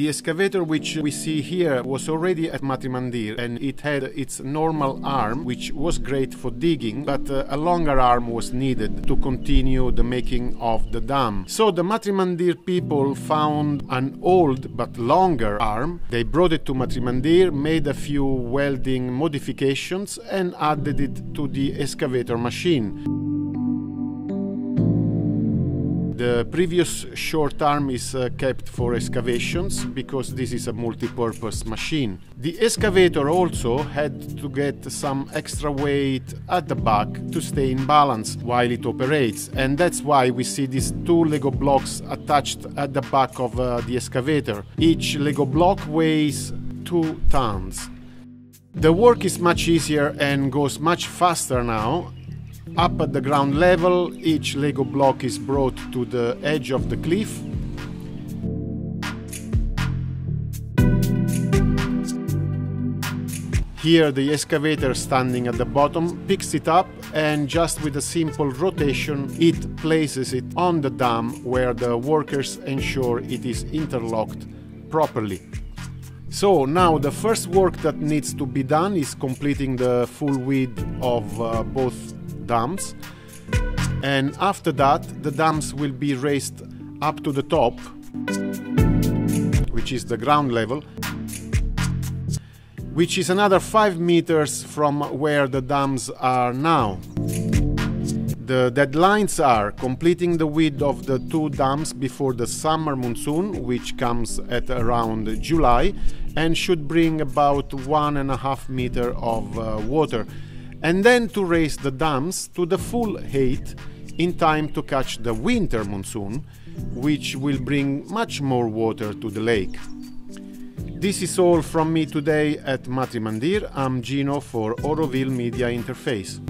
The excavator which we see here was already at Matrimandir and it had its normal arm which was great for digging but uh, a longer arm was needed to continue the making of the dam. So the Matrimandir people found an old but longer arm. They brought it to Matrimandir, made a few welding modifications and added it to the excavator machine. The previous short arm is uh, kept for excavations because this is a multi-purpose machine. The excavator also had to get some extra weight at the back to stay in balance while it operates and that's why we see these two Lego blocks attached at the back of uh, the excavator. Each Lego block weighs 2 tons. The work is much easier and goes much faster now up at the ground level, each Lego block is brought to the edge of the cliff. Here the excavator standing at the bottom picks it up and just with a simple rotation it places it on the dam where the workers ensure it is interlocked properly. So now the first work that needs to be done is completing the full width of uh, both dams. And after that, the dams will be raised up to the top, which is the ground level, which is another 5 meters from where the dams are now. The deadlines are completing the width of the two dams before the summer monsoon, which comes at around July and should bring about one and a half meter of uh, water and then to raise the dams to the full height in time to catch the winter monsoon, which will bring much more water to the lake. This is all from me today at Matrimandir. I'm Gino for Auroville Media Interface.